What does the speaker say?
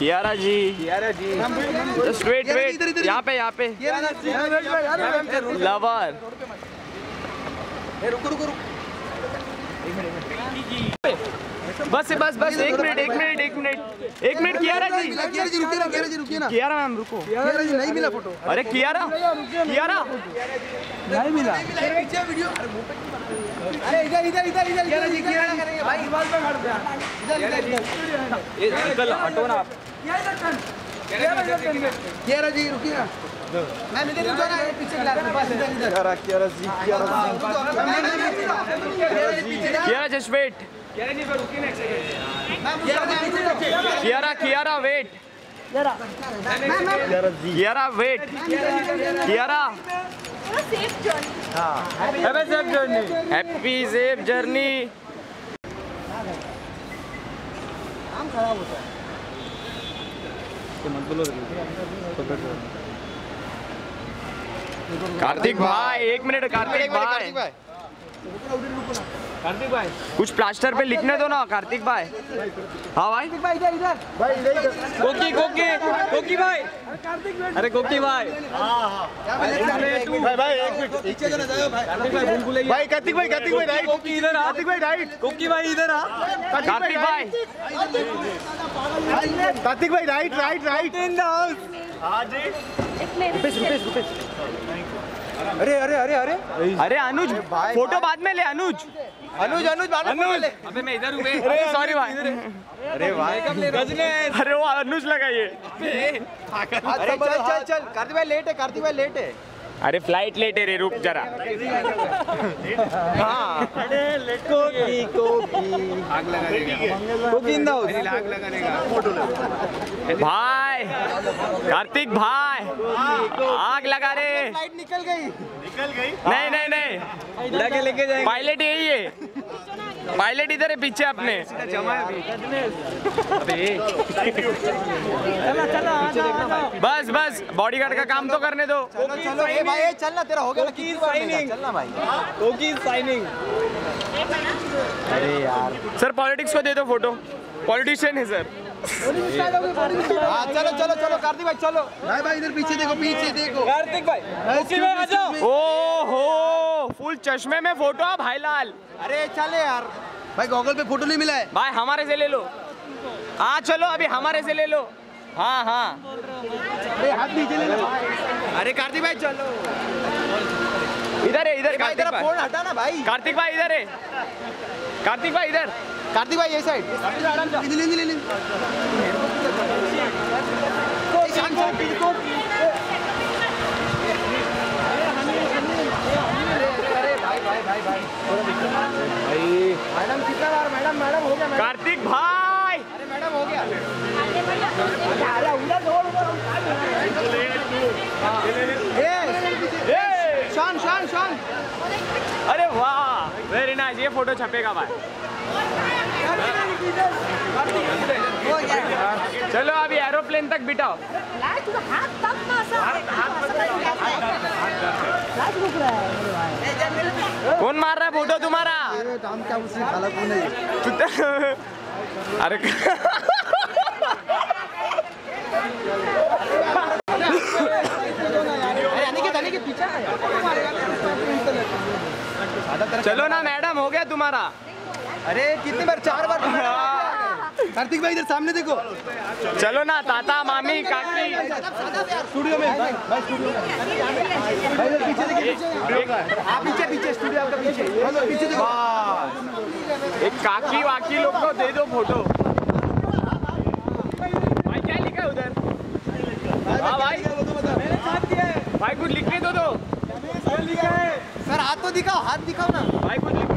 Kiara ji Kiara ji just wait wait यहाँ पे यहाँ पे लवर रुको रुको रुको बस बस बस एक मिनट एक मिनट एक मिनट एक मिनट कियारा जी कियारा जी रुकिए ना कियारा जी रुकिए ना कियारा मैम रुको कियारा जी नहीं मिला फ़ोटो अरे कियारा कियारा नहीं मिला पीछे वीडियो अरे इधर इधर इधर इधर कियारा जी कियारा भाई इधर इधर ये अंकल हटो ना आप कियारा जी रुकिए ना मैम इधर रुको ना ये पीछे बस इधर इधर Kiara Kiara ji Kiara Kiara just wait Kiara Kiara wait Kiara ji Kiara wait Kiara safe journey happy safe journey Kartik भाई एक मिनट कार्तिक भाई। कार्तिक भाई। कुछ प्लास्टर पे लिखने दो ना कार्तिक भाई। हाँ भाई। भाई इधर इधर। कोकी कोकी कोकी भाई। अरे कोकी भाई। भाई भाई एक मिनट। जाओ भाई। भाई कार्तिक भाई कार्तिक भाई राइट। कोकी इधर आ। कार्तिक भाई राइट। कोकी भाई इधर आ। कार्तिक भाई। कार्तिक भाई right right right. In the house हाँ जी अरे अरे अरे अरे। अरे अनुज फ़ोटो बाद में ले अनुज। अनुज अनुज बाद में अनुज। अबे मैं इधर हूँ अरे सॉरी भाई। अरे भाई। अरे वो अनुज लगाइए अरे चल चल चल कार्तिक भाई लेट है कार्तिक भाई लेट है। अरे फ़्लाइट लेट है रे रुक जरा। हाँ। कोकी कोकी। कोकी इन द आग लगाने का भाई कार्तिक भाई आग लगा रे। फ़्लाइट निकल गई। निकल गई नहीं नहीं नहीं। लगे लेके जाएँगे। पायलट यही है। पायलट इधर है पीछे अपने बस बस बॉडीगार्ड का काम तो करने दो। चलो चलो ए भाई ए चल तेरा हो गया ना कितनी बार लेगा? भाई कोकी साइनिंग अरे यार सर पॉलिटिक्स को दे दो फ़ोटो पॉलिटिशियन है सर। हाँ चलो चलो चलो कार्तिक भाई चलो भाई भाई इधर पीछे देखो पीछे देखो। कार्तिक भाई कोकी भाई आ जाओ। ओ हो फुल चश्मे में फ़ोटो है भाई लाल अरे चले यार। भाई गॉगल पे फ़ोटो नहीं मिला है? भाई हमारे से ले लो। हाँ चलो अभी हमारे से ले लो। हाँ हाँ। अरे हाथ नीचे ले लो। अरे कार्तिक भाई चलो। इधर है इधर भाई कार्तिक तेरा भाई। फ़ोन हटा ना भाई। कार्तिक भाई इधर है। कार्तिक भाई इधर। कार्तिक भाई ये साइड। इधर ले ले ले शांत शांत को अरे भाई भाई भाई भाई मैडम कितना बार मैडम मैडम हो गया कार्तिक भाई! अरे मैडम हो गया। शान शान शान। अरे वाह वेरी नाइस ये फ़ोटो छपेगा भाई। चलो अभी एरोप्लेन तक बिठाओ। लाइट तुझा लाइट रुक रहा है कौन मार रहा है? फ़ोटो तुम्हारा। काम क्या खाला कौन है अरे चलो ना मैडम हो गया तुम्हारा। अरे कितनी बार? चार बार कार्तिक भाई इधर सामने देखो। चलो ना ताता मामी काकी। स्टूडियो में भाई स्टूडियो में। भाई इधर पीछे देखिए पीछे। आप पीछे पीछे स्टूडियो आपका पीछे। हेलो पीछे देखो। एक काकी वाकी लोग को दे दो फ़ोटो। भाई क्या लिखा है उधर? हाँ भाई। भाई कुछ लिखने दो दो। तो सर हाथ तो दिखाओ हाथ दिखाओ ना। भाई कुछ लिख